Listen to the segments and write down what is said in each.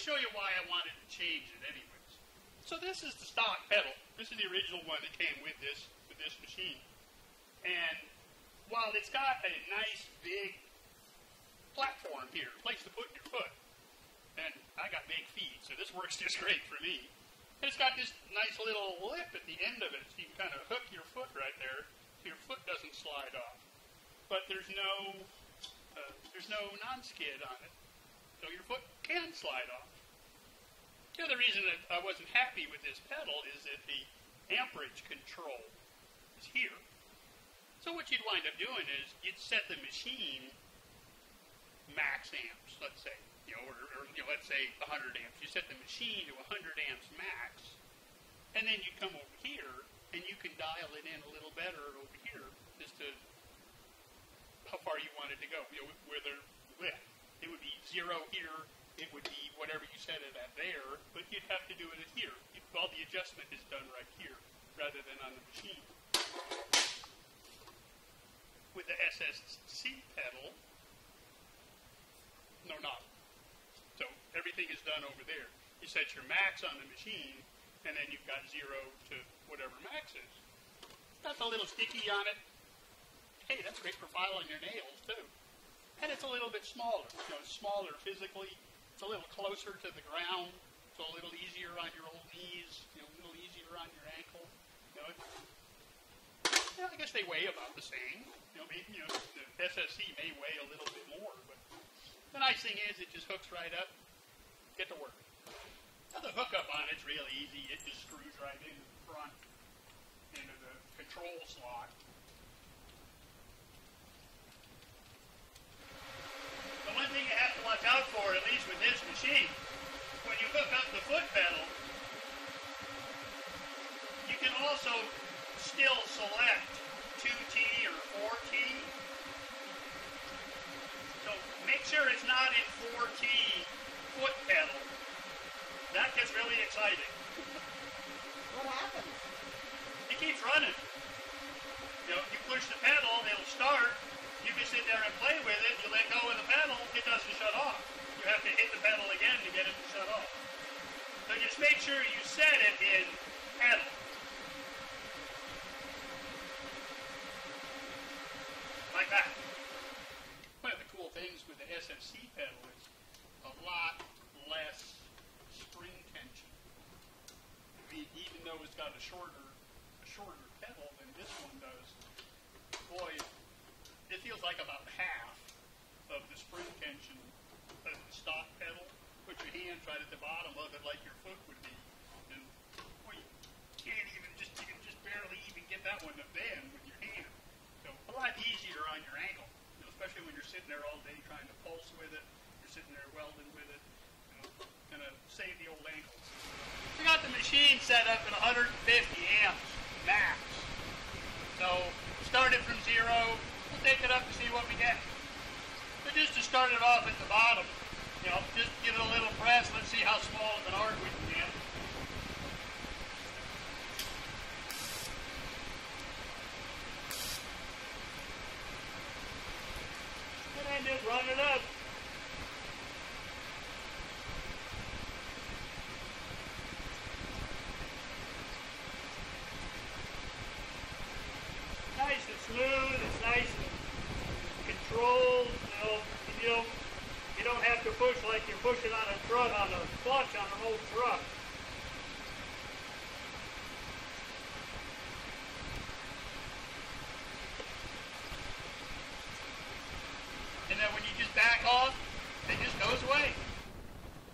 show you why I wanted to change it anyways. So this is the stock pedal. This is the original one that came with this with this machine. And while it's got a nice big platform here, place to put your foot, and I got big feet, so this works just great for me. It's got this nice little lip at the end of it, so you can kind of hook your foot right there, so your foot doesn't slide off. But there's no uh, there's no non-skid on it, so your foot can slide off. The other reason that I wasn't happy with this pedal is that the amperage control is here. So what you'd wind up doing is you'd set the machine max amps, let's say, you know, or, or you know, let's say 100 amps. You set the machine to 100 amps max, and then you come over here and you can dial it in a little better over here as to how far you want it to go, you know, where they're lit. It would be zero here. It would be whatever you set it at there, but you'd have to do it here. All the adjustment is done right here rather than on the machine with the SSC pedal, no knob. So everything is done over there. You set your max on the machine, and then you've got zero to whatever max is. That's a little sticky on it. Hey, that's great for filing your nails too. And it's a little bit smaller. You know, smaller physically. It's a little closer to the ground. It's a little easier on your old knees. You know, a little easier on your ankle. You know, I guess they weigh about the same. You know, maybe you know, the SSC may weigh a little bit more, but the nice thing is it just hooks right up, get to work. Now the hookup on it's real easy. It just screws right in the front into the control slot. The one thing you have to watch out for, at least with this machine, when you hook up the foot pedal, you can also still select 2T or 4T. So make sure it's not in 4T foot pedal. That gets really exciting. What happens? It keeps running. You know, you push the pedal. You sit there and play with it. You let go of the pedal, it doesn't shut off. You have to hit the pedal again to get it to shut off. So just make sure you set it in pedal. like that. One of the cool things with the SSC pedal is a lot less spring tension. Even though it's got a shorter, a shorter pedal than this one does, boy, feels like about half of the spring tension of the stock pedal. Put your hands right at the bottom of it like your foot would be, and boy, you can't even just you can just barely even get that one to bend with your hand So a lot easier on your ankle, you know, especially when you're sitting there all day trying to pulse with it. You're sitting there welding with it. You know, gonna save the old ankle. We got the machine set up at 150 amps max. So start it from zero. We'll take it up to see what we get. But just to start it off at the bottom, you know, just give it a little press. Let's see how small of an arc we can get. and just run it up. Nice and smooth, it's nice and controlled, you know, you don't, you don't have to push like you're pushing on a truck, on a clutch on an old truck. and then when you just back off, it just goes away.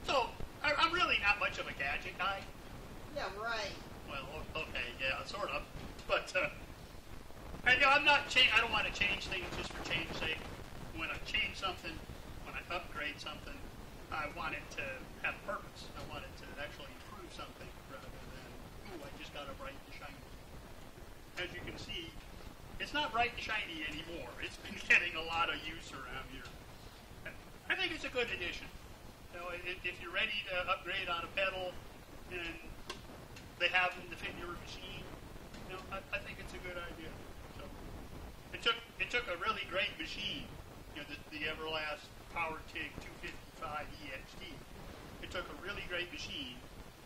So I, am really not much of a gadget guy. Yeah, right. Well, okay, yeah, sort of, but uh, I, you know, I'm not. Cha- I don't want to change things just for change's sake. When I change something, when I upgrade something, I want it to have purpose. I want it to actually improve something rather than, ooh, I just got a bright and shiny. As you can see, it's not bright and shiny anymore. It's been getting a lot of use around here. I think it's a good addition. You know, if, you're ready to upgrade on a pedal and they have them to fit your machine, you know, I, I think it's a good idea. So it took it took a really great machine, you know, the, the Everlast Power TIG 255 EXT. It took a really great machine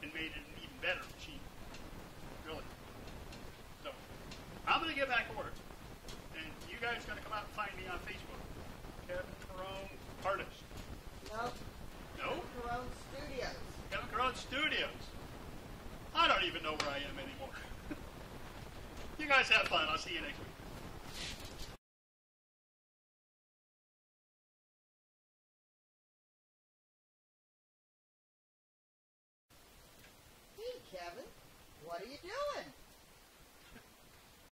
and made it an even better machine. Really. So I'm gonna get back to work, and you guys are gonna come out and find me on Facebook, Kevin Caron Artist. Nope. No, Corona Studios. Kevin Caron Studios. I don't even know where I am anymore. you guys have fun. I'll see you next week.